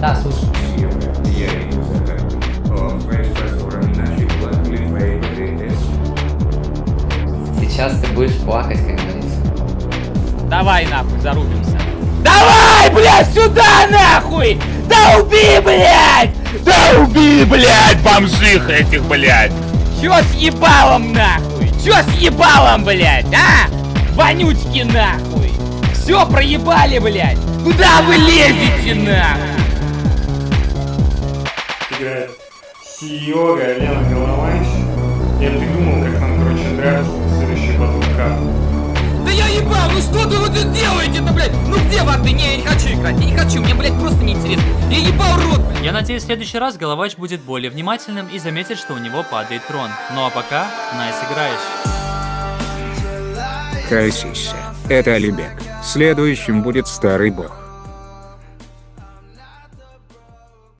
Да, слушай. Сейчас ты будешь плакать, как говорится. Давай нахуй, зарубимся. Давай, блядь, сюда нахуй! Да уби, блядь! Да уби, блядь, бомжих этих, блядь! Чё с ебалом нахуй? Чё с ебалом, блядь, а? Вонючки нахуй! Все проебали, блядь! Куда вы лезете нахуй? Играет Сиора, Лена Голованчик. Я придумал, как нам, короче, драться в следующий батлкар. Да я ебал, ну что ты вот тут делаете-то, блядь? Ну где воды? Не, я не хочу играть, я не хочу, мне, блядь, просто неинтересно. Я ебал рот, блядь. Я надеюсь, в следующий раз Головач будет более внимательным и заметит, что у него падает трон. Ну а пока, найс играешь. Кайсися. Это Алибек. Следующим будет старый бог.